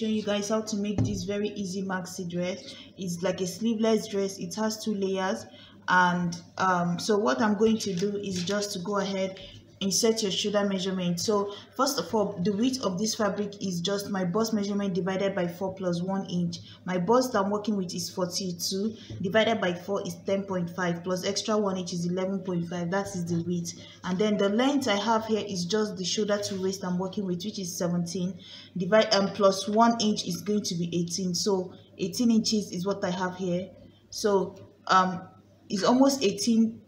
showing you guys how to make this very easy maxi dress. It's like a sleeveless dress. It has two layers. And um, so what i'm going to do is just to go ahead insert your shoulder measurement. So first of all the width of this fabric is just my bust measurement divided by 4 plus 1 inch. My bust i'm working with is 42 divided by 4 is 10.5 plus extra 1 inch is 11.5 that is the width. And then the length i have here is just the shoulder to waist i'm working with which is 17 divide and um, plus 1 inch is going to be 18 so 18 inches is what i have here. So um it's almost 18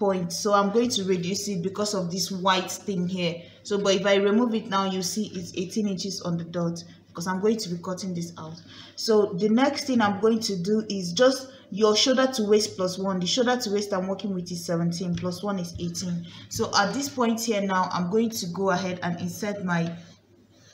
point. So i'm going to reduce it because of this white thing here. So but if i remove it now you see it's 18 inches on the dot because i'm going to be cutting this out. So the next thing i'm going to do is just your shoulder to waist plus one. The shoulder to waist i'm working with is 17 plus one is 18 so at this point here now i'm going to go ahead and insert my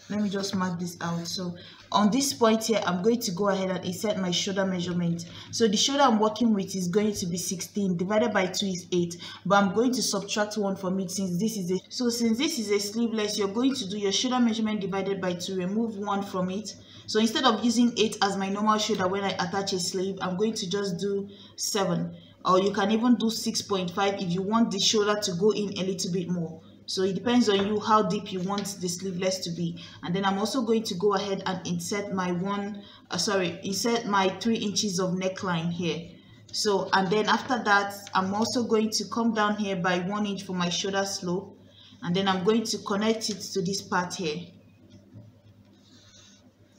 let me just mark this out. So on this point here i'm going to go ahead and insert my shoulder measurement. So the shoulder i'm working with is going to be 16 divided by 2 is 8 but i'm going to subtract 1 from it since this is a so since this is a sleeveless you're going to do your shoulder measurement divided by 2 remove 1 from it. So instead of using 8 as my normal shoulder when i attach a sleeve i'm going to just do 7 or you can even do 6.5 if you want the shoulder to go in a little bit more so it depends on you how deep you want the sleeveless to be. And then i'm also going to go ahead and insert my one uh, sorry insert my three inches of neckline here. So and then after that i'm also going to come down here by one inch for my shoulder slope. And then i'm going to connect it to this part here.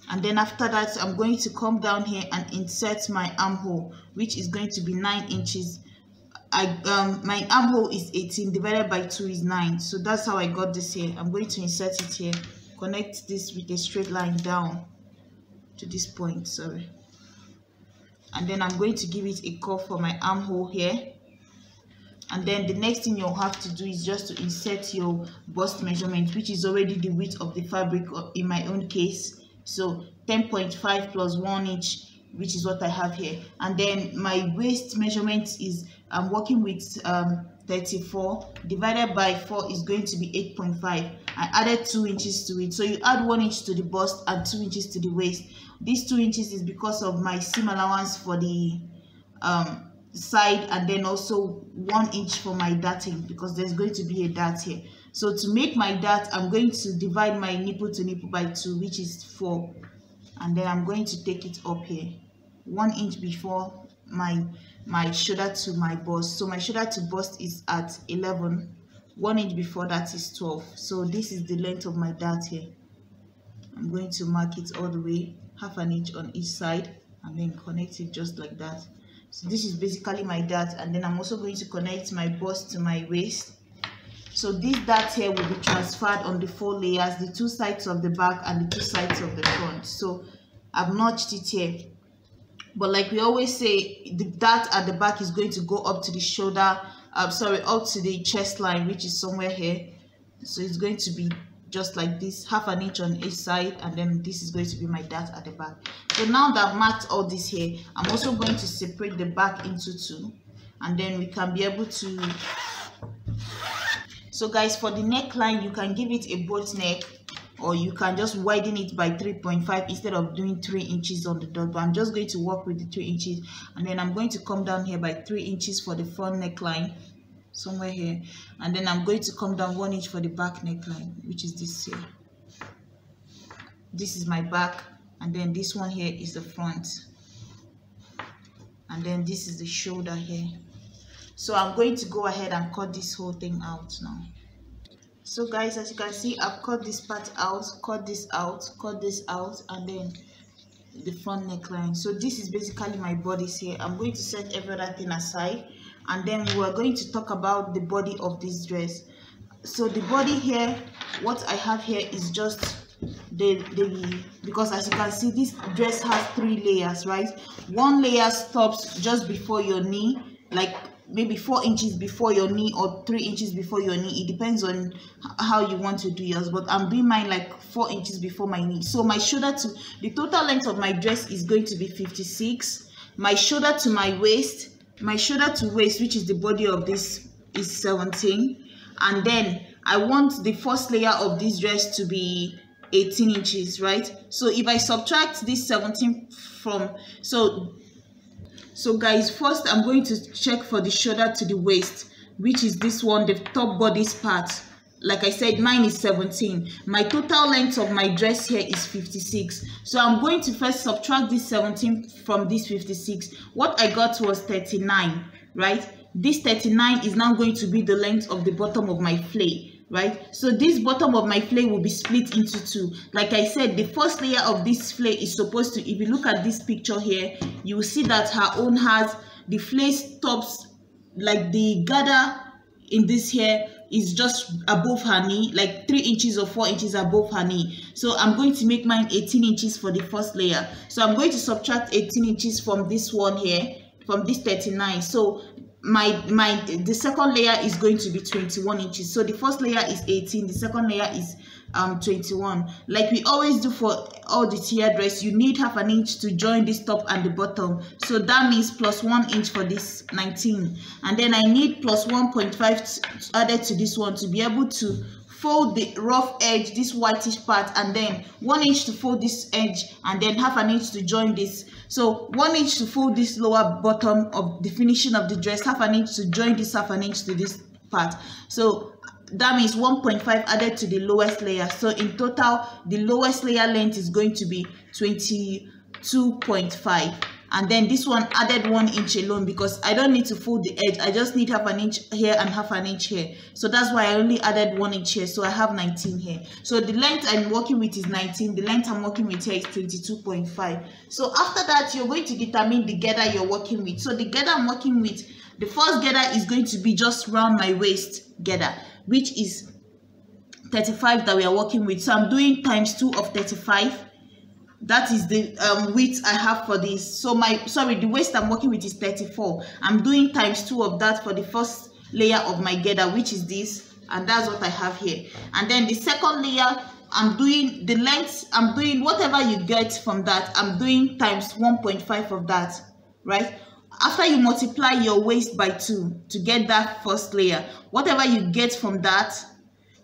And then after that i'm going to come down here and insert my armhole which is going to be nine inches I um my armhole is 18 divided by 2 is 9 so that's how I got this here. I'm going to insert it here. Connect this with a straight line down to this point sorry. And then I'm going to give it a curve for my armhole here. And then the next thing you'll have to do is just to insert your bust measurement which is already the width of the fabric in my own case. So 10.5 plus 1 inch which is what I have here. And then my waist measurement is I'm working with um, 34 divided by 4 is going to be 8.5 I added 2 inches to it. So you add 1 inch to the bust and 2 inches to the waist. These 2 inches is because of my seam allowance for the um, side and then also 1 inch for my darting because there's going to be a dart here. So to make my dart I'm going to divide my nipple to nipple by 2 which is 4 and then I'm going to take it up here. One inch before my my shoulder to my bust. So my shoulder to bust is at 11 one inch before that is 12 so this is the length of my dart here. I'm going to mark it all the way half an inch on each side and then connect it just like that. So this is basically my dart and then i'm also going to connect my bust to my waist so this dart here will be transferred on the four layers the two sides of the back and the two sides of the front. So i've notched it here. But like we always say the dart at the back is going to go up to the shoulder i'm sorry up to the chest line which is somewhere here. So it's going to be just like this half an inch on each side and then this is going to be my dart at the back. So now that i've marked all this here i'm also going to separate the back into two and then we can be able to so guys for the neckline you can give it a boat neck or you can just widen it by 3.5 instead of doing 3 inches on the dot but i'm just going to work with the 3 inches and then i'm going to come down here by 3 inches for the front neckline somewhere here. And then i'm going to come down 1 inch for the back neckline which is this here. This is my back and then this one here is the front. And then this is the shoulder here. So i'm going to go ahead and cut this whole thing out now so guys as you can see i've cut this part out cut this out cut this out and then the front neckline. So this is basically my bodice here i'm going to set every other thing aside and then we're going to talk about the body of this dress. So the body here what i have here is just the the because as you can see this dress has three layers right? One layer stops just before your knee like maybe four inches before your knee or three inches before your knee. It depends on how you want to do yours but i'm doing mine like four inches before my knee. So my shoulder to the total length of my dress is going to be 56 my shoulder to my waist my shoulder to waist which is the body of this is 17 and then i want the first layer of this dress to be 18 inches right? So if i subtract this 17 from so so guys first i'm going to check for the shoulder to the waist which is this one the top bodice part. Like i said mine is 17 my total length of my dress here is 56 so i'm going to first subtract this 17 from this 56 what i got was 39 right? This 39 is now going to be the length of the bottom of my flare right? So this bottom of my flare will be split into two. Like i said the first layer of this flare is supposed to if you look at this picture here you will see that her own has the flare stops like the gather in this here is just above her knee like three inches or four inches above her knee. So i'm going to make mine 18 inches for the first layer. So i'm going to subtract 18 inches from this one here from this 39 so my my the second layer is going to be 21 inches. So the first layer is 18 the second layer is um 21 like we always do for all the tier dress you need half an inch to join this top and the bottom. So that means plus one inch for this 19 and then i need plus 1.5 added to this one to be able to fold the rough edge this whitish part and then one inch to fold this edge and then half an inch to join this. So one inch to fold this lower bottom of the finishing of the dress half an inch to join this half an inch to this part. So that means 1.5 added to the lowest layer. So in total the lowest layer length is going to be 22.5 and then this one added one inch alone because I don't need to fold the edge. I just need half an inch here and half an inch here. So that's why I only added one inch here. So I have 19 here. So the length I'm working with is 19 the length I'm working with here is 22.5 so after that you're going to determine the gather you're working with. So the gather I'm working with the first gather is going to be just round my waist gather which is 35 that we are working with. So I'm doing times 2 of 35 that is the um, width I have for this. So my, sorry, the waist I'm working with is 34. I'm doing times two of that for the first layer of my gather, which is this. And that's what I have here. And then the second layer, I'm doing the length, I'm doing whatever you get from that, I'm doing times 1.5 of that, right? After you multiply your waist by two to get that first layer, whatever you get from that,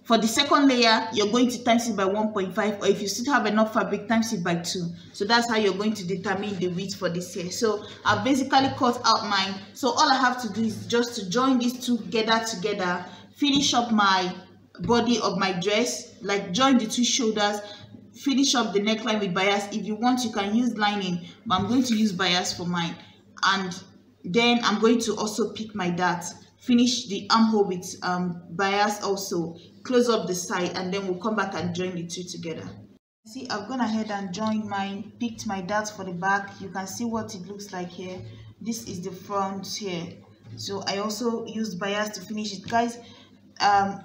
for the second layer, you're going to times it by 1.5 or if you still have enough fabric, times it by 2. So that's how you're going to determine the width for this hair. So I've basically cut out mine. So all I have to do is just to join these two together together, finish up my body of my dress, like join the two shoulders, finish up the neckline with bias. If you want, you can use lining, but I'm going to use bias for mine. And then I'm going to also pick my dart finish the armhole with um, bias also. Close up the side and then we'll come back and join the two together. See I've gone ahead and joined mine picked my darts for the back. You can see what it looks like here. This is the front here. So I also used bias to finish it. Guys um,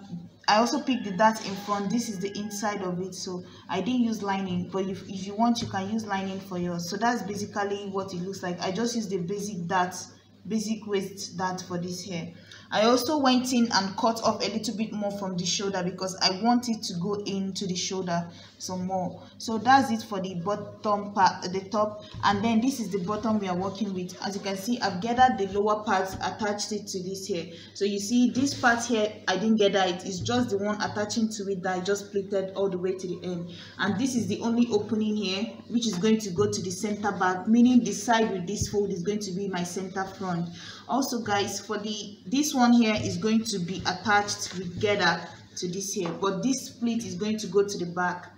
I also picked the dart in front. This is the inside of it. So I didn't use lining but if, if you want you can use lining for yours. So that's basically what it looks like. I just used the basic dart basic waist that for this hair I also went in and cut off a little bit more from the shoulder because I want it to go into the shoulder some more. So that's it for the bottom part, the top. And then this is the bottom we are working with. As you can see, I've gathered the lower parts, attached it to this here. So you see this part here, I didn't gather it. It's just the one attaching to it that I just pleated all the way to the end. And this is the only opening here, which is going to go to the center back, meaning the side with this fold is going to be my center front also guys for the this one here is going to be attached together to this here but this split is going to go to the back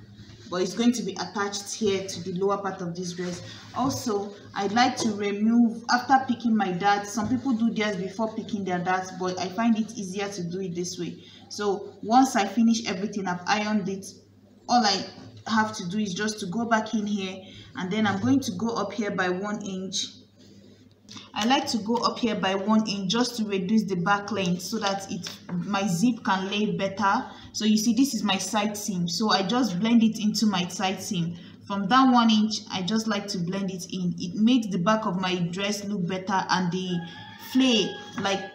but it's going to be attached here to the lower part of this dress. Also i'd like to remove after picking my darts some people do theirs before picking their darts but i find it easier to do it this way. So once i finish everything i've ironed it all i have to do is just to go back in here and then i'm going to go up here by one inch I like to go up here by one inch just to reduce the back length so that it my zip can lay better. So you see this is my side seam. So I just blend it into my side seam. From that one inch, I just like to blend it in. It makes the back of my dress look better and the flare like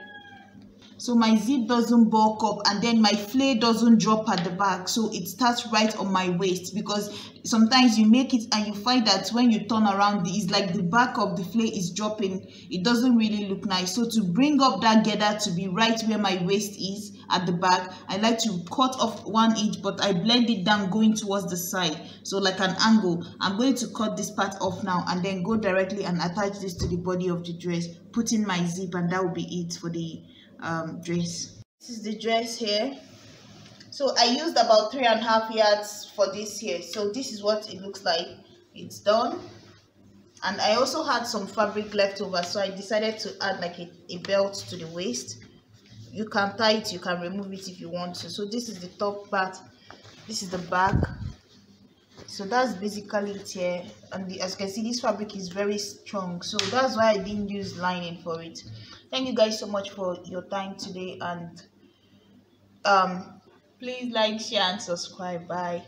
so my zip doesn't bulk up and then my flare doesn't drop at the back. So it starts right on my waist because sometimes you make it and you find that when you turn around it's like the back of the flare is dropping. It doesn't really look nice. So to bring up that gather to be right where my waist is at the back i like to cut off one inch but i blend it down going towards the side. So like an angle. I'm going to cut this part off now and then go directly and attach this to the body of the dress put in my zip and that will be it for the um, dress. This is the dress here. So i used about three and a half yards for this here. So this is what it looks like. It's done. And I also had some fabric left over so I decided to add like a, a belt to the waist. You can tie it you can remove it if you want to. So this is the top part. This is the back so that's basically it here. And the, as you can see this fabric is very strong. So that's why I didn't use lining for it. Thank you guys so much for your time today. And um please like share and subscribe. Bye